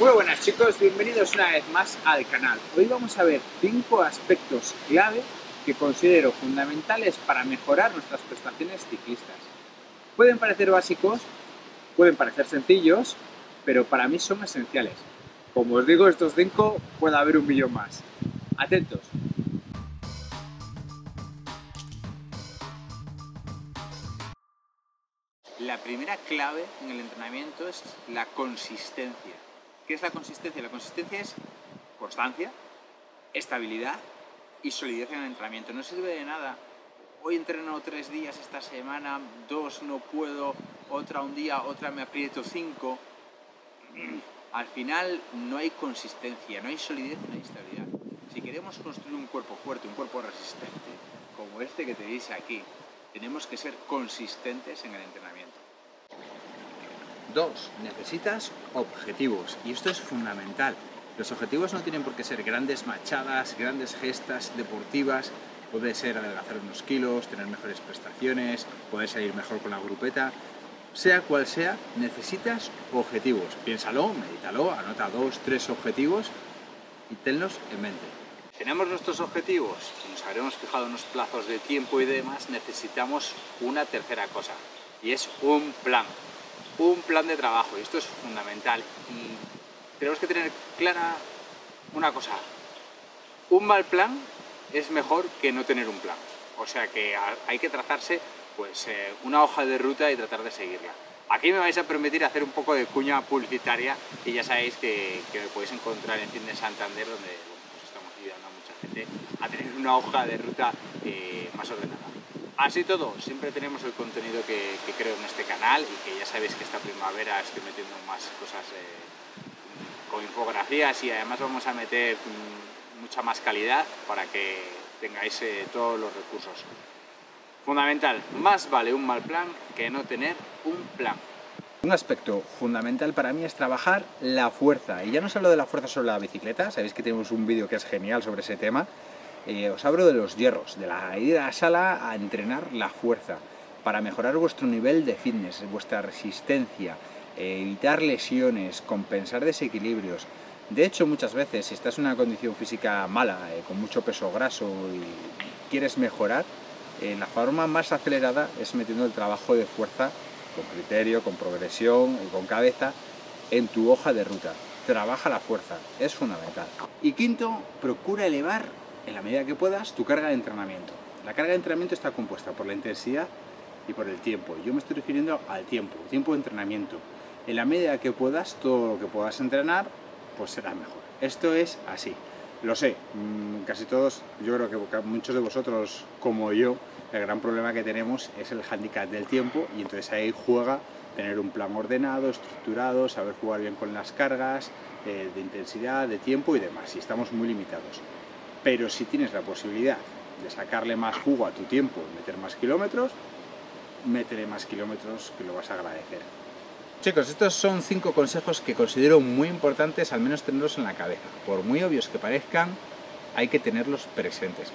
Muy buenas chicos, bienvenidos una vez más al canal. Hoy vamos a ver 5 aspectos clave que considero fundamentales para mejorar nuestras prestaciones ciclistas. Pueden parecer básicos, pueden parecer sencillos, pero para mí son esenciales. Como os digo, estos 5 puede haber un millón más. Atentos. La primera clave en el entrenamiento es la consistencia. ¿Qué es la consistencia? La consistencia es constancia, estabilidad y solidez en el entrenamiento. No sirve de nada. Hoy entreno tres días esta semana, dos no puedo, otra un día, otra me aprieto cinco. Al final no hay consistencia, no hay solidez, no hay estabilidad. Si queremos construir un cuerpo fuerte, un cuerpo resistente, como este que te dice aquí, tenemos que ser consistentes en el entrenamiento. Dos, necesitas objetivos y esto es fundamental. Los objetivos no tienen por qué ser grandes machadas, grandes gestas deportivas, puede ser adelgazar unos kilos, tener mejores prestaciones, poder salir mejor con la grupeta. Sea cual sea, necesitas objetivos. Piénsalo, medítalo, anota dos, tres objetivos y tenlos en mente. Tenemos nuestros objetivos, nos habremos fijado unos plazos de tiempo y demás, necesitamos una tercera cosa y es un plan un plan de trabajo y esto es fundamental y tenemos que tener clara una cosa, un mal plan es mejor que no tener un plan, o sea que hay que trazarse pues eh, una hoja de ruta y tratar de seguirla. Aquí me vais a permitir hacer un poco de cuña publicitaria y ya sabéis que, me podéis encontrar en Fin de Santander donde pues estamos ayudando a mucha gente a tener una hoja de ruta eh, más ordenada. Así todo, siempre tenemos el contenido que, creo en este canal y que ya sabéis que esta primavera estoy metiendo más cosas eh, con infografías y además vamos a meter mm, mucha más calidad para que tengáis eh, todos los recursos. Fundamental, más vale un mal plan que no tener un plan. Un aspecto fundamental para mí es trabajar la fuerza. Y ya no os hablo de la fuerza sobre la bicicleta, sabéis que tenemos un vídeo que es genial sobre ese tema, eh, os hablo de los hierros, de la ir a la sala a entrenar la fuerza, para mejorar vuestro nivel de fitness, vuestra resistencia, eh, evitar lesiones, compensar desequilibrios. De hecho, muchas veces, si estás en una condición física mala, eh, con mucho peso graso y quieres mejorar, la forma más acelerada es metiendo el trabajo de fuerza con criterio, con progresión y con cabeza en tu hoja de ruta. Trabaja la fuerza, es fundamental. Y quinto, procura elevar en la medida que puedas, tu carga de entrenamiento. La carga de entrenamiento está compuesta por la intensidad y por el tiempo. Yo me estoy refiriendo al tiempo, tiempo de entrenamiento. En la medida que puedas, todo lo que puedas entrenar, pues será mejor. Esto es así. Lo sé, mm, casi todos, yo creo que muchos de vosotros, como yo, el gran problema que tenemos es el handicap del tiempo y entonces ahí juega tener un plan ordenado, estructurado, saber jugar bien con las cargas, eh, de intensidad, de tiempo y demás. Y estamos muy limitados. Pero si tienes la posibilidad de sacarle más jugo a tu tiempo y meter más kilómetros, métele más kilómetros que lo vas a agradecer. Chicos, estos son cinco consejos que considero muy importantes, al menos tenerlos en la cabeza. Por muy obvios que parezcan, hay que tenerlos presentes.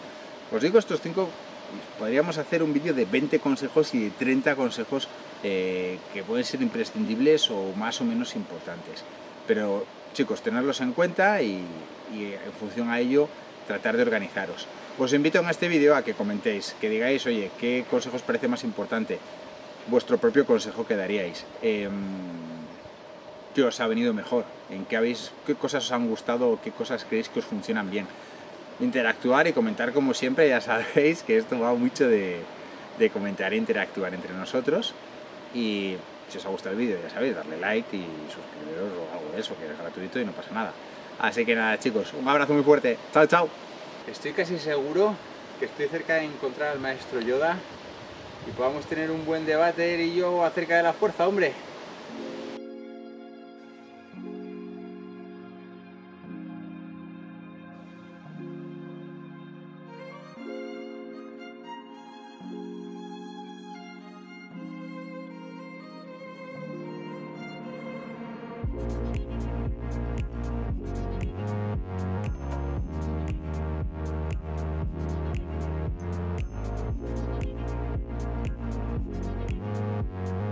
Os digo estos cinco, podríamos hacer un vídeo de 20 consejos y de 30 consejos eh, que pueden ser imprescindibles o más o menos importantes. Pero chicos, tenerlos en cuenta y en función a ello tratar de organizaros. Os invito en este vídeo a que comentéis, que digáis, oye, ¿qué consejo os parece más importante? Vuestro propio consejo que daríais. Eh, ¿Qué os ha venido mejor? ¿En qué, habéis, qué cosas os han gustado qué cosas creéis que os funcionan bien? Interactuar y comentar como siempre, ya sabéis que esto va mucho de, de comentar e interactuar entre nosotros. Y si os ha gustado el vídeo, ya sabéis, darle like y suscribiros o algo de eso, que es gratuito y no pasa nada. Así que nada chicos, un abrazo muy fuerte. Chao, chao. Estoy casi seguro que estoy cerca de encontrar al maestro Yoda y podamos tener un buen debate él y yo acerca de la fuerza, hombre.